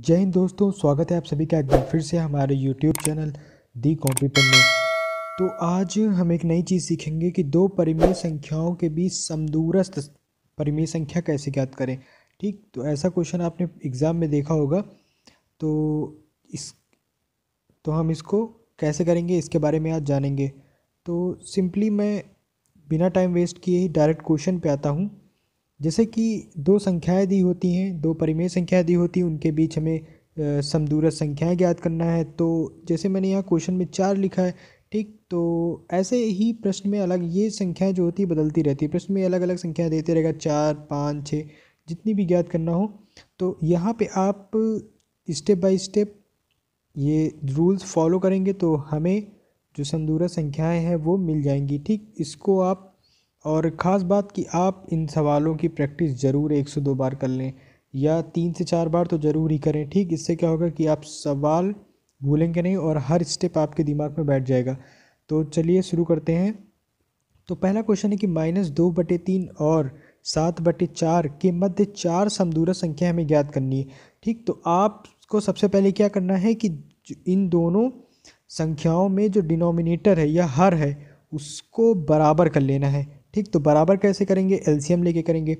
जय हिंद दोस्तों, स्वागत है आप सभी का एक बार फिर से हमारे यूट्यूब चैनल दी कॉपी पर में। तो आज हम एक नई चीज़ सीखेंगे कि दो परिमेय संख्याओं के बीच समदूरस्थ परिमेय संख्या कैसे ज्ञात करें। ठीक तो ऐसा क्वेश्चन आपने एग्ज़ाम में देखा होगा। तो इस तो हम इसको कैसे करेंगे, इसके बारे में आज जानेंगे। तो सिंपली मैं बिना टाइम वेस्ट किए ही डायरेक्ट क्वेश्चन पे आता हूँ। जैसे कि दो संख्याएँ दी होती हैं, दो परिमेय संख्याएँ दी होती हैं, उनके बीच हमें समदूरस्थ संख्याएँ ज्ञात करना है। तो जैसे मैंने यहाँ क्वेश्चन में चार लिखा है, ठीक? तो ऐसे ही प्रश्न में अलग ये संख्याएँ जो होती है बदलती रहती है। प्रश्न में अलग अलग संख्याएँ देते रहेगा, चार, पाँच, छः, जितनी भी ज्ञात करना हो। तो यहाँ पे आप स्टेप बाय स्टेप ये रूल्स फॉलो करेंगे तो हमें जो समदूरस्थ संख्याएँ हैं वो मिल जाएँगी, ठीक? इसको आप और ख़ास बात कि आप इन सवालों की प्रैक्टिस ज़रूर एक से दो बार कर लें, या तीन से चार बार तो ज़रूर ही करें। ठीक, इससे क्या होगा कि आप सवाल भूलेंगे नहीं और हर स्टेप आपके दिमाग में बैठ जाएगा। तो चलिए शुरू करते हैं। तो पहला क्वेश्चन है कि माइनस दो बटे तीन और सात बटे चार के मध्य चार समदूर संख्या हमें ज्ञात करनी है। ठीक तो आपको सबसे पहले क्या करना है कि इन दोनों संख्याओं में जो डिनोमिनेटर है या हर है, उसको बराबर कर लेना है। ठीक तो बराबर कैसे करेंगे? एलसीएम लेके करेंगे।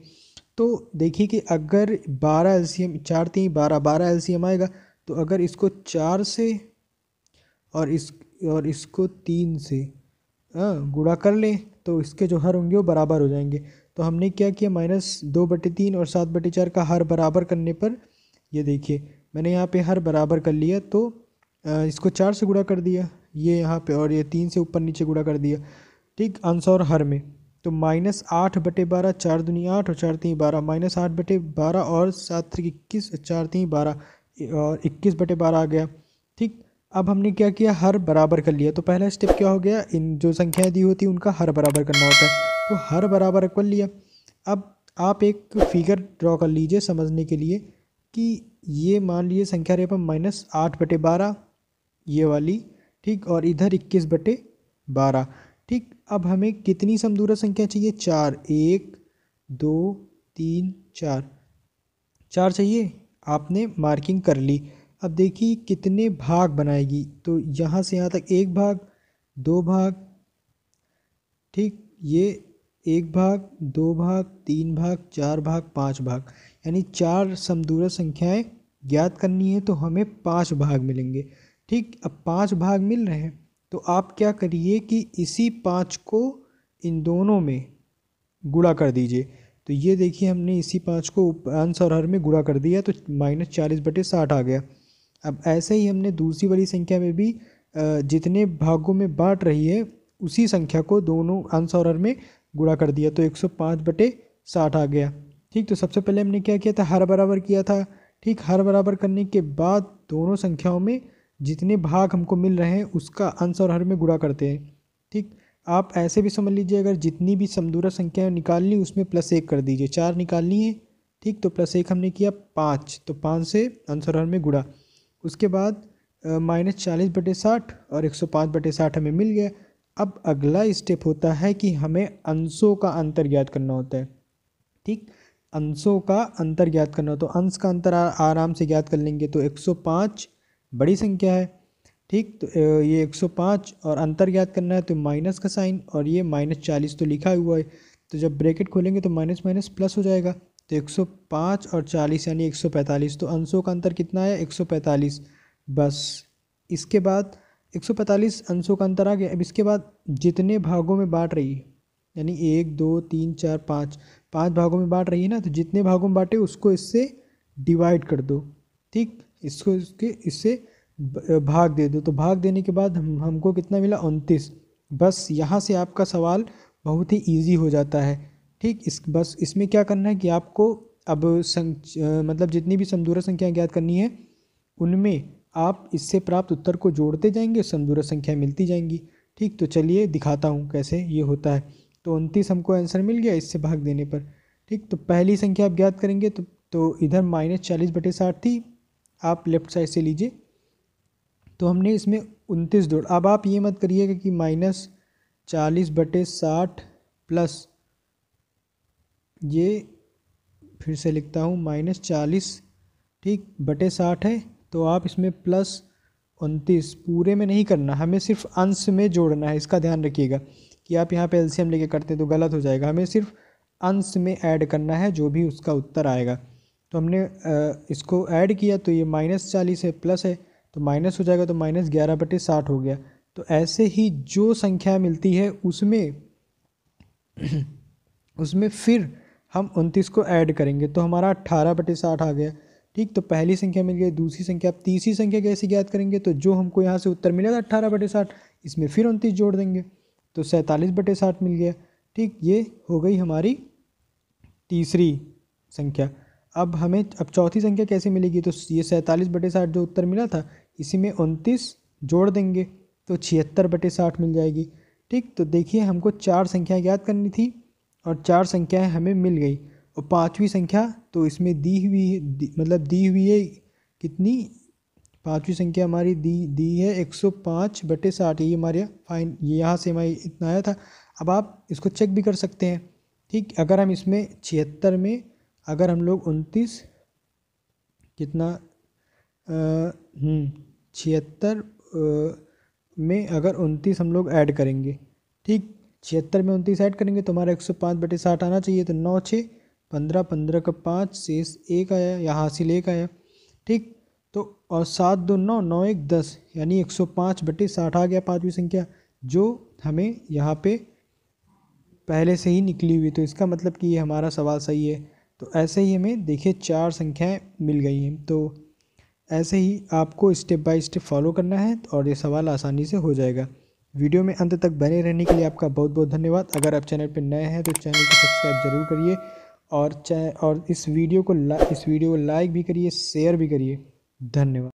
तो देखिए कि अगर बारह एलसीएम चार तीन, बारह बारह एलसीएम आएगा तो अगर इसको चार से और इस, और इसको तीन से गुड़ा कर लें तो इसके जो हर होंगे वो बराबर हो जाएँगे। तो हमने क्या किया? माइनस दो बटे तीन और सात बटे चार का हर बराबर करने पर, ये देखिए, मैंने यहाँ पे हर बराबर कर लिया तो इसको चार से गुड़ा कर दिया, ये यहाँ पे, और ये तीन से ऊपर नीचे गुड़ा कर दिया, ठीक आंसर हर में। तो माइनस आठ बटे बारह, चार दुनिया आठ और चार तीन बारह, माइनस आठ बटे बारह और सात तक इक्कीस, चार तीन बारह और इक्कीस बटे बारह आ गया। ठीक, अब हमने क्या किया? हर बराबर कर लिया। तो पहला स्टेप क्या हो गया? इन जो संख्याएँ दी होती उनका हर बराबर करना होता है। तो हर बराबर कर लिया। अब आप एक फिगर ड्रॉ कर लीजिए समझने के लिए कि ये मान लीजिए संख्या रेपा माइनस आठ बटे बारह, ये वाली, ठीक, और इधर इक्कीस बटे बारह। ठीक, अब हमें कितनी समदूर संख्या चाहिए? चार। एक, दो, तीन, चार। चार चाहिए? आपने मार्किंग कर ली। अब देखिए कितने भाग बनाएगी। तो यहाँ से यहाँ तक एक भाग, दो भाग, ठीक, ये एक भाग, दो भाग, तीन भाग, चार भाग, पाँच भाग। यानी चार समदूर संख्याएँ ज्ञात करनी है तो हमें पाँच भाग मिलेंगे। ठीक, अब पाँच भाग मिल रहे हैं। तो आप क्या करिए कि इसी पाँच को इन दोनों में गुड़ा कर दीजिए। तो ये देखिए, हमने इसी पाँच को अंश और हर में गुड़ा कर दिया तो माइनस चालीस बटे साठ आ गया। अब ऐसे ही हमने दूसरी वाली संख्या में भी जितने भागों में बांट रही है, उसी संख्या को दोनों अंश और हर में गुड़ा कर दिया तो 105 बटे साठ आ गया। ठीक तो सबसे पहले हमने क्या किया था? हर बराबर किया था। ठीक, हर बराबर करने के बाद दोनों संख्याओं में जितने भाग हमको मिल रहे हैं, उसका अंश और हर में गुणा करते हैं। ठीक? आप ऐसे भी समझ लीजिए, अगर जितनी भी समदूरा संख्याएँ निकालनी, उसमें प्लस एक कर दीजिए। चार निकालनी है, ठीक? तो प्लस एक हमने किया पाँच। तो पाँच से अंश और हर में गुड़ा उसके बाद माइनस चालीस बटे साठ और एक सौ पाँच बटे साठ हमें मिल गया। अब अगला स्टेप होता है कि हमें अंशों का अंतर ज्ञात करना होता है। ठीक? अंशों का अंतर ज्ञात करना तो अंश का अंतर आराम से ज्ञात कर लेंगे तो 105 बड़ी संख्या है। ठीक तो ये 105 और अंतर याद करना है तो माइनस का साइन और ये माइनस चालीस तो लिखा हुआ है। तो जब ब्रैकेट खोलेंगे तो माइनस माइनस प्लस हो जाएगा। तो 105 और 40 यानी 145 तो अंशों का अंतर कितना है? 145 बस, इसके बाद 145 अंशों का अंतर आ गया। अब इसके बाद जितने भागों में बांट रही है, यानी एक, दो, तीन, चार, पाँच पाँच भागों में बांट रही है ना तो जितने भागों में बांटे उसको इससे डिवाइड कर दो। ठीक इसको इसके इससे भाग दे दो। तो भाग देने के बाद हम, हमको कितना मिला? उनतीस। बस यहाँ से आपका सवाल बहुत ही इजी हो जाता है। ठीक? इस, बस इसमें क्या करना है कि आपको अब संख मतलब जितनी भी समदूर संख्या ज्ञात करनी है, उनमें आप इससे प्राप्त उत्तर को जोड़ते जाएँगे समदूर संख्या मिलती जाएँगी। ठीक? तो चलिए दिखाता हूँ कैसे ये होता है। तो उनतीस हमको आंसर मिल गया इससे भाग देने पर। ठीक? तो पहली संख्या आप ज्ञात करेंगे तो तो इधर माइनस चालीस बटे साठ थी। आप लेफ़्ट साइड से लीजिए। तो हमने इसमें उनतीस जोड़, अब आप ये मत करिएगा कि माइनस चालीस बटे साठ प्लस ये फिर से लिखता हूँ माइनस चालीस, ठीक, बटे साठ है तो आप इसमें प्लस उनतीस, पूरे में नहीं करना, हमें सिर्फ़ अंश में जोड़ना है, इसका ध्यान रखिएगा। कि आप यहाँ पे एलसीएम लेके करते हैं तो गलत हो जाएगा, हमें सिर्फ़ अंश में ऐड करना है, जो भी उसका उत्तर आएगा। तो हमने इसको ऐड किया तो ये माइनस चालीस है, प्लस है तो माइनस हो जाएगा तो माइनस ग्यारह बटे साठ हो गया। तो ऐसे ही जो संख्या मिलती है उसमें उसमें फिर हम उनतीस को ऐड करेंगे। तो हमारा अट्ठारह बटे साठ आ गया। ठीक तो पहली संख्या मिल गई, दूसरी संख्या, अब तीसरी संख्या कैसे ज्ञात करेंगे? तो जो हमको यहाँ से उत्तर मिलेगा अट्ठारह बटे साठ, इसमें फिर उनतीस जोड़ देंगे। तो सैंतालीस बटे साठ मिल गया। ठीक, ये हो गई हमारी तीसरी संख्या। अब हमें, अब चौथी संख्या कैसे मिलेगी? तो ये सैंतालीस बटे साठ जो उत्तर मिला था, इसी में उनतीस जोड़ देंगे तो छिहत्तर बटे साठ मिल जाएगी। ठीक तो देखिए हमको चार संख्याएँ ज्ञात करनी थी, और चार संख्याएँ हमें मिल गई। और पाँचवीं संख्या तो इसमें दी हुई है मतलब दी हुई है कितनी? पाँचवीं संख्या हमारी दी दी है एक सौ पाँच बटे साठ। ये हमारे फाइन, ये यहाँ से हमारी इतना आया था। अब आप इसको चेक भी कर सकते हैं। ठीक, अगर हम इसमें छिहत्तर में अगर हम लोग उनतीस कितना हम्म, छिहत्तर में अगर उनतीस हम लोग ऐड करेंगे ठीक छिहत्तर में उनतीस ऐड करेंगे तो हमारा एक सौ पाँच बटे साठ आना चाहिए तो नौ छः पंद्रह पंद्रह का पाँच शेष एक आया या हासिल एक आया ठीक तो और सात दो नौ नौ एक दस यानी एक सौ पाँच बटे साठ आ गया पाँचवीं संख्या जो हमें यहाँ पे पहले से ही निकली हुई तो इसका मतलब कि ये हमारा सवाल सही है। तो ऐसे ही हमें, देखिए, चार संख्याएँ मिल गई हैं। तो ऐसे ही आपको स्टेप बाय स्टेप फॉलो करना है और ये सवाल आसानी से हो जाएगा। वीडियो में अंत तक बने रहने के लिए आपका बहुत बहुत धन्यवाद। अगर आप चैनल पर नए हैं तो चैनल को सब्सक्राइब ज़रूर करिए और और इस वीडियो को इस वीडियो को लाइक भी करिए शेयर भी करिए। धन्यवाद।